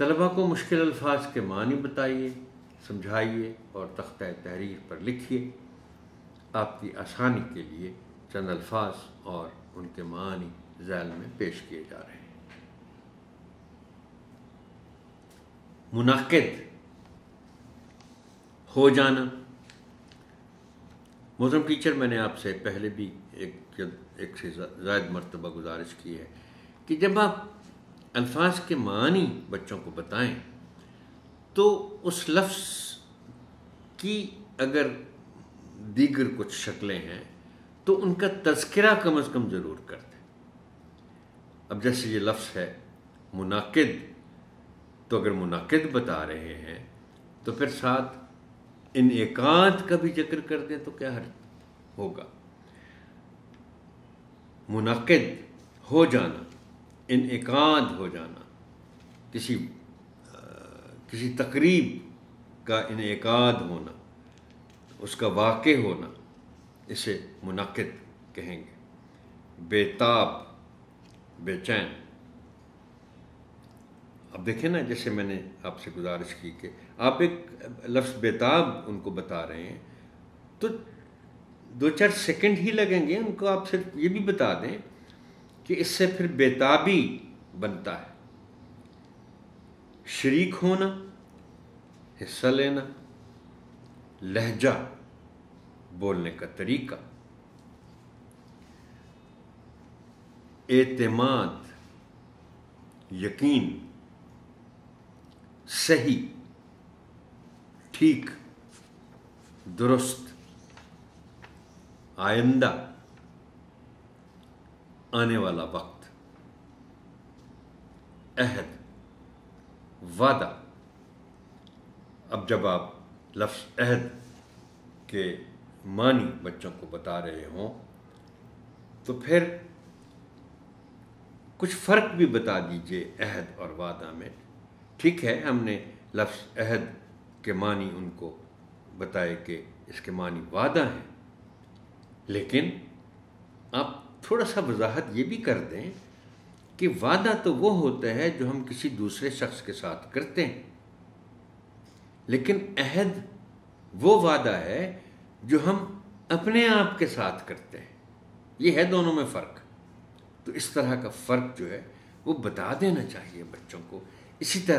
तलबा को मुश्किल अल्फाज के मानी बताइए, समझाइए और तख्त तहरीर पर लिखिए। आपकी आसानी के लिए चंद अल्फाज और उनके मानी जैल में पेश किए जा रहे हैं। मुनद हो जाना। मोहतरम टीचर, मैंने आपसे पहले भी एक एक से ज़ायद मरतबा गुजारिश की है कि जब आप अल्फाज के मानी बच्चों को बताएँ तो उस लफ्ज़ की अगर दीगर कुछ शक्लें हैं तो उनका तस्करा कम अज़ कम ज़रूर कर दें अब जैसे ये लफ्ज़ है मुनाकिद तो अगर मुनाकिद बता रहे हैं तो फिर साथ इन एकांत का भी ज़िक्र कर दें तो क्या हर होगा? मुनाकिद, हो जाना। इन एकांत हो जाना। किसी आ, किसी तकरीब का इन एकाद होना उसका वाक़ होना इसे मुनद कहेंगे। बेताब बेचैन। अब देखें ना जैसे मैंने आपसे गुजारिश की कि आप एक लफ्ज़ बेताब उनको बता रहे हैं तो दो चार सेकंड ही लगेंगे उनको आप सिर्फ़ ये भी बता दें कि इससे फिर बेताबी बनता है। शरीक होना, हिस्सा लेना, लहजा बोलने का तरीका। एतमाद, यकीन, सही, ठीक, दुरुस्त, आइंदा। आने वाला वक्त। अहद। वादा। अब जब आप लफ्ज़ अहद के मानी बच्चों को बता रहे हों तो फिर कुछ फ़र्क भी बता दीजिए अहद और वादा में। ठीक है, हमने लफ्ज़ अहद के मानी उनको बताए कि इसके मानी वादा हैं, लेकिन आप थोड़ा सा वजाहत ये भी कर दें कि वादा तो वो होता है जो हम किसी दूसरे शख्स के साथ करते हैं। लेकिन अहद वो वादा है जो हम अपने आप के साथ करते हैं। ये है दोनों में फ़र्क। तो इस तरह का फ़र्क जो है, वो बता देना चाहिए बच्चों को। इसी तरह